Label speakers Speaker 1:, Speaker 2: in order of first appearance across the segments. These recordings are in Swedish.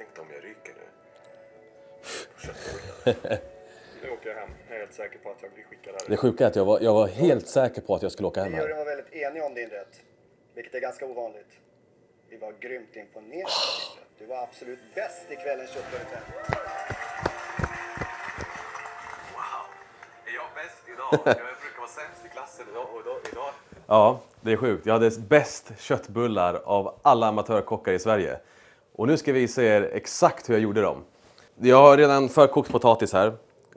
Speaker 1: Tänk om jag ryker nu. Köttbullar.
Speaker 2: Nu åker jag hem. Jag är helt säker på att jag blir skickad
Speaker 3: Det
Speaker 2: här.
Speaker 3: sjuka är att jag var, jag var helt säker på att jag skulle åka hem.
Speaker 4: Juryn var väldigt enig om din rätt, vilket är ganska ovanligt. Vi var grymt imponerade. Du var absolut bäst i kvällens köttbulletävling.
Speaker 1: Wow! Är jag bäst idag? Jag brukar vara sämst i klassen idag och idag, idag
Speaker 3: Ja, det är sjukt. Jag hade bäst köttbullar av alla amatörkockar i Sverige. Och nu ska vi visa er exakt hur jag gjorde dem. Jag har redan förkokt potatis här.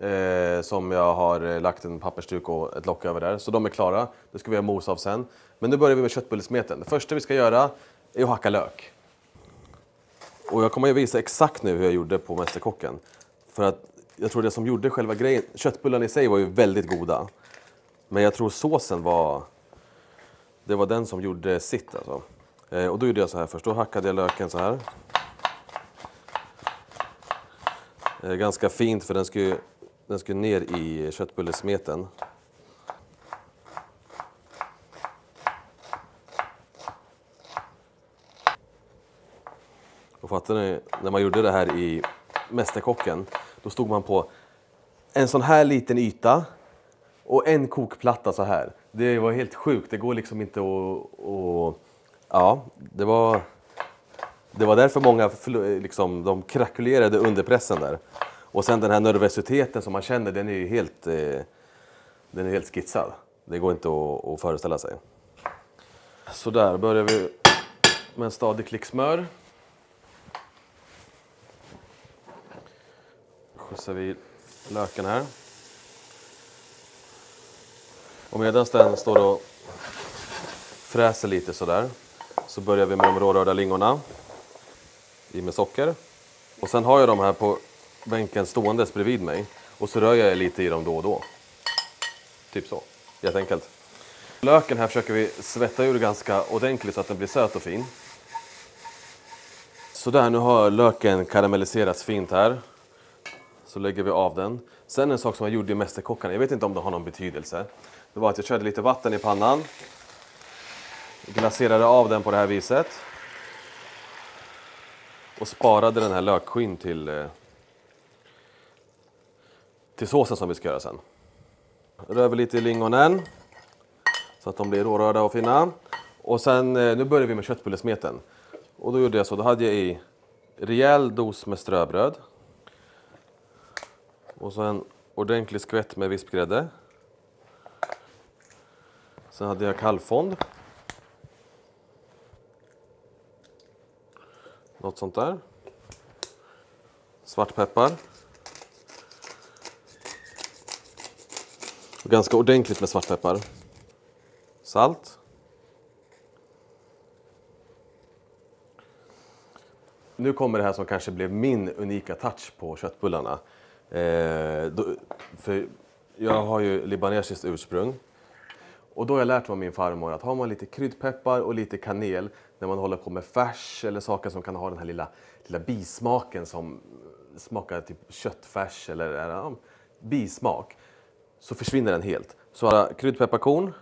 Speaker 3: Eh, som jag har eh, lagt en pappersduk och ett lock över där. Så de är klara. Det ska vi göra mos av sen. Men nu börjar vi med köttbullesmeten. Det första vi ska göra är att hacka lök. Och jag kommer att visa exakt nu hur jag gjorde på Mästerkocken. För att jag tror det som gjorde själva grejen, köttbullarna i sig var ju väldigt goda. Men jag tror såsen var, det var den som gjorde sitt alltså. Eh, och då gjorde jag så här först, då hackade jag löken så här. Eh, Eh, ganska fint för den ska ju den ska ner i köttbullesmeten. Och fattar ni, när man gjorde det här i Mästerkocken, då stod man på en sån här liten yta och en kokplatta så här. Det var helt sjukt, det går liksom inte att... Och, ja, det var... Det var därför många liksom, de krackulerade under pressen där. Och sen den här nervositeten som man känner, den är ju helt, eh, den är helt skitsad. Det går inte att, att föreställa sig. Så där börjar vi med en stadig klick smör. Skjutsar vi löken här. Och medan den står och fräser lite sådär så börjar vi med de rårörda lingorna. I med socker. Och sen har jag de här på bänken ståendes bredvid mig. Och så rör jag lite i dem då och då. Typ så. Jätteenkelt. Löken här försöker vi svetta ur ganska ordentligt så att den blir söt och fin. Sådär, nu har löken karamelliserats fint här. Så lägger vi av den. Sen en sak som jag gjorde i Mästerkockarna, jag vet inte om det har någon betydelse. Det var att jag körde lite vatten i pannan. Glaserade av den på det här viset. Och sparade den här lökskyn till, eh, till såsen som vi ska göra sen. Rör vi lite i lingonen. Så att de blir rårörda och fina. Och sen, eh, nu börjar vi med köttbullesmeten. Och då gjorde jag så, då hade jag i rejäl dos med ströbröd. Och så en ordentlig skvätt med vispgrädde. Sen hade jag kallfond. Något sånt där. Svartpeppar. Och ganska ordentligt med svartpeppar. Salt. Nu kommer det här som kanske blev min unika touch på köttbullarna. Eh, då, för jag har ju libanesiskt ursprung. Och då har jag lärt mig av min farmor att har man lite kryddpeppar och lite kanel när man håller på med färs eller saker som kan ha den här lilla, lilla bismaken som smakar typ köttfärs eller ja, bismak så försvinner den helt. Så har jag kryddpepparkorn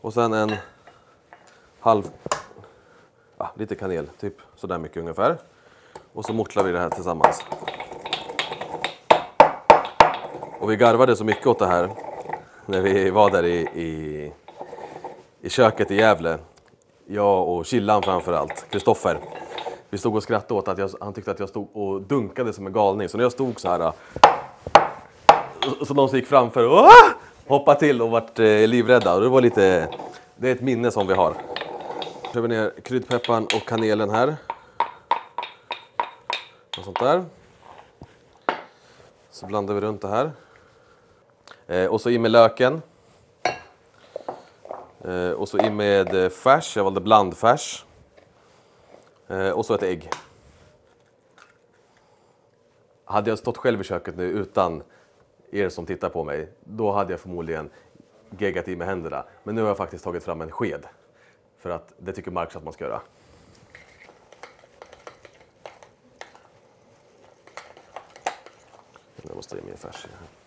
Speaker 3: och sen en halv, ja, lite kanel, typ sådär mycket ungefär. Och så mortlar vi det här tillsammans. Och vi garvade så mycket åt det här när vi var där i, i, i köket i Gävle. Jag och Killan framför allt, Kristoffer. Vi stod och skrattade åt att jag, han tyckte att jag stod och dunkade som en galning. Så när jag stod så här så de som gick framför och hoppade till och vart eh, livrädda. Och det var lite, det är ett minne som vi har. Nu kör vi ner kryddpepparn och kanelen här. Och sånt där. Så blandar vi runt det här. Eh, och så i med löken. Eh, och så i med eh, färs, jag valde blandfärs. Eh, och så ett ägg. Hade jag stått själv i köket nu utan er som tittar på mig, då hade jag förmodligen geggat i med händerna. Men nu har jag faktiskt tagit fram en sked. För att det tycker Marcus att man ska göra. Jag måste ha i mer färs i det här.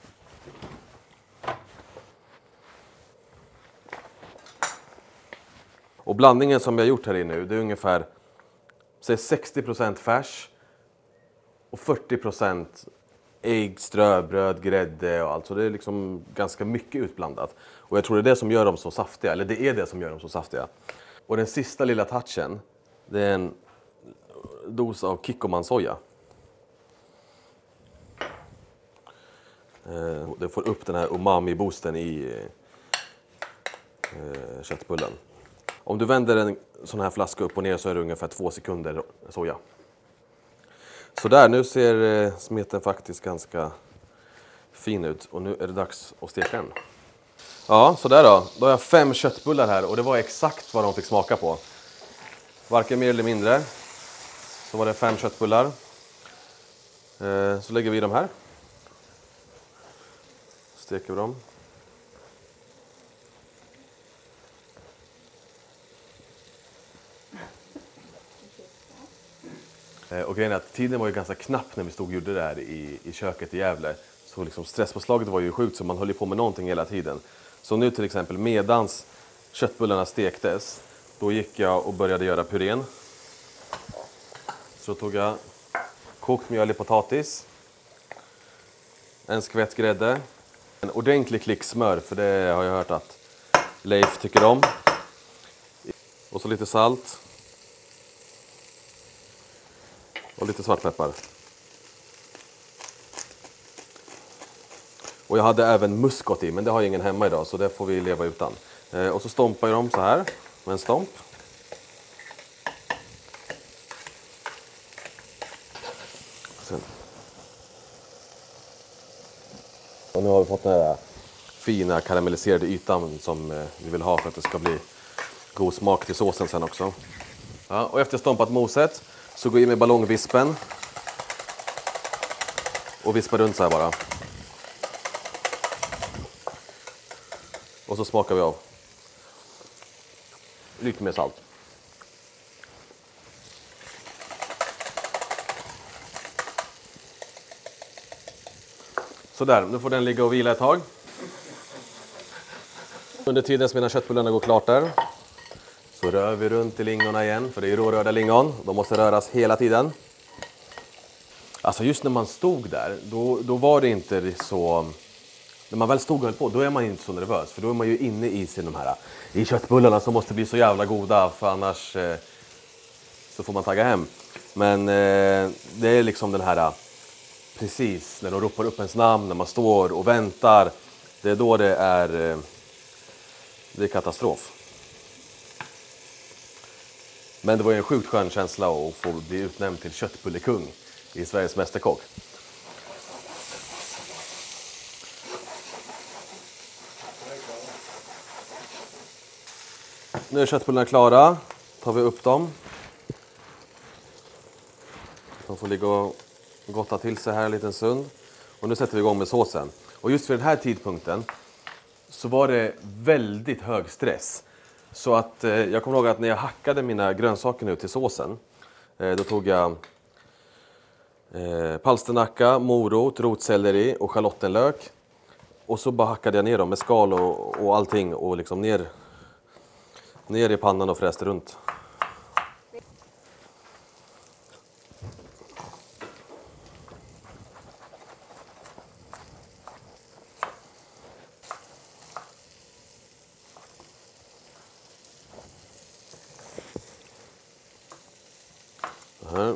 Speaker 3: Och blandningen som jag gjort här inne nu, det är ungefär säg 60% färs och 40 ägg, ströbröd, grädde och allt. Så det är liksom ganska mycket utblandat. Och jag tror det är det som gör dem så saftiga, eller det är det som gör dem så saftiga. Och den sista lilla touchen, det är en dos av Kikkoman-soja. Eh, det får upp den här umami-boosten i eh, köttbullen. Om du vänder en sån här flaska upp och ner så är det ungefär två sekunder soja. Så där, nu ser eh, smeten faktiskt ganska fin ut och nu är det dags att steka den. Ja, så där då. Då har jag fem köttbullar här och det var exakt vad de fick smaka på. Varken mer eller mindre. Så var det fem köttbullar. Eh, så lägger vi dem här. Steker vi dem. Eh, och grejen är att tiden var ju ganska knapp när vi stod och gjorde det här i, i köket i Gävle. Så liksom stresspåslaget var ju sjukt så man höll ju på med någonting hela tiden. Så nu till exempel medans köttbullarna stektes, då gick jag och började göra purén. Så tog jag kokt mjöl i potatis, en skvätt grädde, en ordentlig klick smör, för det har jag hört att Leif tycker om. Och så lite salt. Och lite svartpeppar. Och jag hade även muskot i, men det har jag ingen hemma idag så det får vi leva utan. Eh, och så stompar jag dem så här med en stomp. Sen. Och nu har vi fått den här fina karamelliserade ytan som eh, vi vill ha för att det ska bli god smak till såsen sen också. Ja, och efter stompat moset så går jag in med ballongvispen och vispar runt så här bara. Och så smakar vi av. Lite mer salt. Sådär, nu får den ligga och vila ett tag. Under tiden som mina köttbullarna går klart där så rör vi runt i lingonen igen, för det är rårörda lingon. De måste röras hela tiden. Alltså just när man stod där, då, då var det inte så... När man väl stod och höll på, då är man inte så nervös. För då är man ju inne i sin, de här i köttbullarna som måste bli så jävla goda, för annars eh, så får man tagga hem. Men eh, det är liksom den här precis när de ropar upp ens namn, när man står och väntar. Det är då det är, eh, det är katastrof. Men det var ju en sjukt skön känsla att få bli utnämnd till köttbullekung i Sveriges Mästerkock. Nu är köttbullarna klara. tar vi upp dem. De får ligga och gotta till sig här en liten stund. Och nu sätter vi igång med såsen. Och just vid den här tidpunkten så var det väldigt hög stress. Så att eh, jag kommer ihåg att när jag hackade mina grönsaker nu till såsen, eh, då tog jag eh, palsternacka, morot, rotselleri och schalottenlök. Och så bara hackade jag ner dem med skal och, och allting och liksom ner, ner i pannan och fräste runt. Här.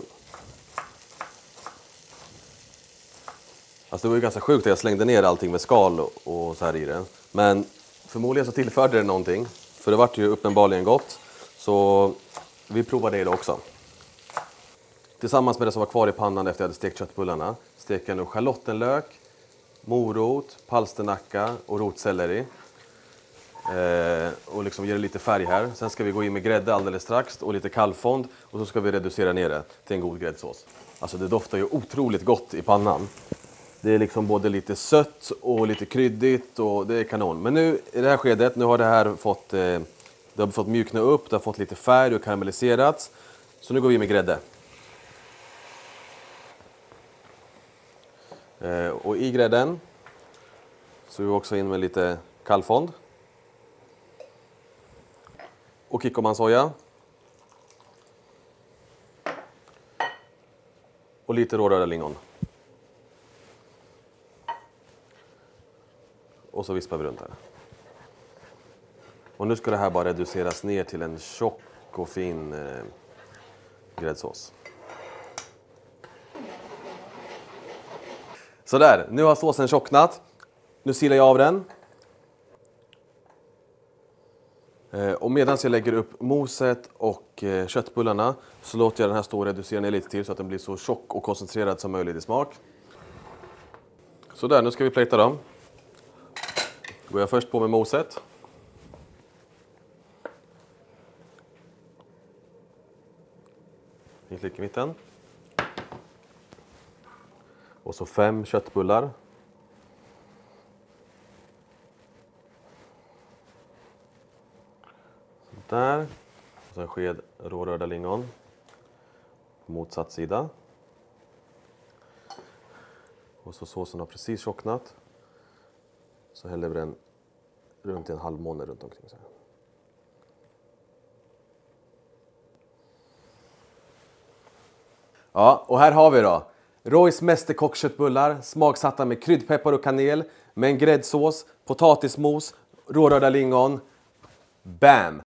Speaker 3: Alltså det var ju ganska sjukt att jag slängde ner allting med skal och, och så här i det. Men förmodligen så tillförde det någonting. För det vart ju uppenbarligen gott. Så vi provar det idag också. Tillsammans med det som var kvar i pannan efter jag hade stekt köttbullarna steker jag nu schalottenlök, morot, palsternacka och rotselleri. Eh, och liksom ger det lite färg här. Sen ska vi gå in med grädde alldeles strax och lite kallfond och så ska vi reducera ner det till en god gräddsås. Alltså det doftar ju otroligt gott i pannan. Det är liksom både lite sött och lite kryddigt och det är kanon. Men nu i det här skedet, nu har det här fått, eh, det har fått mjukna upp, det har fått lite färg och karamelliserats. Så nu går vi med grädde. Eh, och i grädden så är vi också in med lite kallfond. Och kikkomansoja. och lite rårörda lingon. Och så vispar vi runt här. Och nu ska det här bara reduceras ner till en tjock och fin eh, gräddsås. Sådär, nu har såsen tjocknat. Nu silar jag av den. Eh, Eh, och medan jag lägger upp moset och eh, köttbullarna så låter jag den här stå och reducera ner lite till så att den blir så tjock och koncentrerad som möjligt i smak. Sådär, nu ska vi plejta dem. Går jag först på med moset. Vi klick i mitten. Och så fem köttbullar. Där. Och så en sked rårörda lingon. På Motsatt sida. Och så såsen har precis tjocknat. Så häller vi den runt i en halvmåne runt omkring. Så här. Ja, och här har vi då Roys mästerkockköttbullar smaksatta med kryddpeppar och kanel med en gräddsås, potatismos, rårörda lingon. Bam!